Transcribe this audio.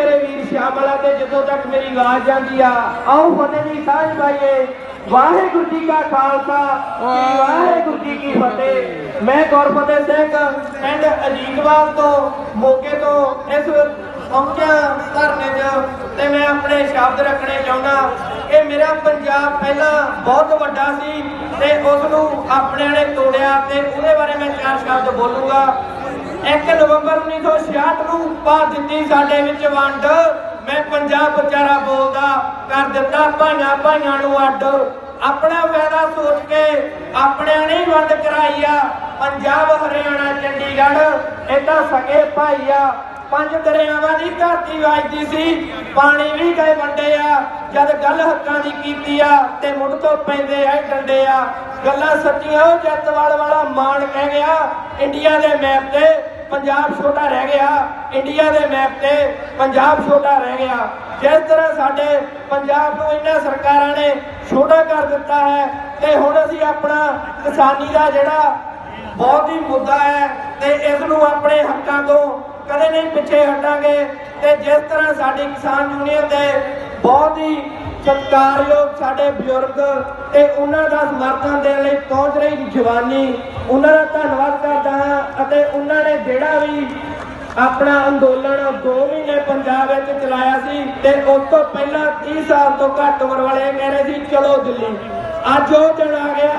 ਮੇਰੇ ਵੀਰ ਸ਼ਾਮਲ ਤੇ ਜਦੋਂ ਤੱਕ ਮੇਰੀ ਆਵਾਜ਼ ਜਾਂਦੀ ਆ ਆਓ ਫਤਿਹ ਦੀ ਸਾਂਝ ਪਾਈਏ। ਵਾਹਿਗੁਰੂ ਜੀ ਕਾ ਖਾਲਸਾ ਵਾਹਿਗੁਰੂ ਜੀ ਕੀ ਫਤਿਹ। ਮੈਂ ਗੁਰਫਤਿਹ ਸਿੰਘ ਪਿੰਡ ਅਜੀਤਵਾਲ ਤੋਂ ਮੋਗੇ ਤੋਂ ਇਸ ਪਹੁੰਚਿਆ ਧਰਨੇ 'ਚ ਤੇ ਮੈਂ ਆਪਣੇ ਸ਼ਬਦ ਰੱਖਣੇ ਚਾਹੁੰਦਾ। ਇਹ ਮੇਰਾ ਪੰਜਾਬ ਪਹਿਲਾਂ ਬਹੁਤ ਵੱਡਾ ਸੀ ਤੇ ਉਸ ਨੂੰ ਆਪਣਿਆਂ ਨੇ ਤੋੜਿਆ ਤੇ ਉਹਦੇ ਬਾਰੇ ਮੈਂ ਚਾਰ ਸ਼ਬਦ ਬੋਲੂੰਗਾ। 1 ਨਵੰਬਰ 1966 ਨੂੰ ਪਾ ਦਿੱਤੀ ਸਾਡੇ ਵਿੱਚ ਵੰਡ। ਮੈਂ ਪੰਜਾਬ ਵਿਚਾਰਾ ਬੋਲਦਾ, ਕਰ ਦਿੱਤਾ, ਭਾਈਆਂ ਭਾਈਆਂ ਨੂੰ ਅੱਡ। ਆਪਣਾ ਫਾਇਦਾ ਸੋਚ ਕੇ ਆਪਣਿਆਂ ਨੇ ਵੰਡ ਕਰਾਈ ਆ। ਪੰਜਾਬ, ਹਰਿਆਣਾ, ਚੰਡੀਗੜ੍ਹ, ਇਹ ਤਾਂ ਸਕੇ ਭਾਈ ਆ। ਪੰਜ ਦਰਿਆਵਾਂ ਦੀ ਧਰਤੀ ਵੱਜਦੀ ਸੀ, ਪਾਣੀ ਵੀ ਗਏ ਵੰਡੇ ਆ। ਜਦ ਗੱਲ ਹੱਕਾਂ ਦੀ ਕੀਤੀ ਆ, ਤੇ ਮੁੱਢ ਤੋਂ ਪੈਂਦੇ ਆ, ਡੰਡੇ ਆ। ਗੱਲਾਂ ਸੱਚੀਆਂ ਉਹ ਜੱਤਵਾਲ ਵਾਲਾ ਮਾਣ ਕਹਿ ਗਿਆ, ਇੰਡੀਆ ਦੇ ਮੈਪ ਤੇ। ਪੰਜਾਬ ਛੋਟਾ ਰਹਿ ਗਿਆ, ਇੰਡੀਆ ਦੇ ਮੈਪ ਤੇ ਪੰਜਾਬ ਛੋਟਾ ਰਹਿ ਗਿਆ। ਜਿਸ ਤਰ੍ਹਾਂ ਸਾਡੇ ਪੰਜਾਬ ਨੂੰ ਇਹਨਾਂ ਸਰਕਾਰਾਂ ਨੇ ਛੋਟਾ ਕਰ ਦਿੱਤਾ ਹੈ ਤੇ ਹੁਣ ਅਸੀਂ ਆਪਣਾ ਕਿਸਾਨੀ ਦਾ ਜਿਹੜਾ ਬਹੁਤ ਹੀ ਮੁੱਦਾ ਹੈ ਤੇ ਇਸ ਨੂੰ ਆਪਣੇ ਹੱਕਾਂ ਤੋਂ ਕਦੇ ਨਹੀਂ ਪਿੱਛੇ ਹਟਾਂਗੇ ਤੇ ਜਿਸ ਤਰ੍ਹਾਂ ਸਾਡੀ ਕਿਸਾਨ ਯੂਨੀਅਨ ਦੇ ਬਹੁਤ ਹੀ ਸਤਿਕਾਰਯੋਗ ਸਾਡੇ ਬਜ਼ੁਰਗ ਤੇ ਉਹਨਾਂ ਦਾ ਸਮਰਥਨ ਦੇਣ ਲਈ ਪਹੁੰਚ ਰਹੀ ਜਵਾਨੀ, ਉਹਨਾਂ ਦਾ ਧੰਨਵਾਦ ਕਰ ਵੀ ਆਪਣਾ ਅੰਦੋਲਨ 2 ਮਹੀਨੇ ਪੰਜਾਬ ਵਿੱਚ ਚਲਾਇਆ ਸੀ ਤੇ ਉਸ ਤੋਂ ਪਹਿਲਾਂ 30 ਸਾਲ ਤੋਂ ਘੱਟ ਉਮਰ ਵਾਲੇ ਕਹਿ ਰਹੇ ਸੀ, ਚਲੋ ਦਿੱਲੀ। ਅੱਜ ਉਹ ਦਿਨ ਆ ਗਿਆ।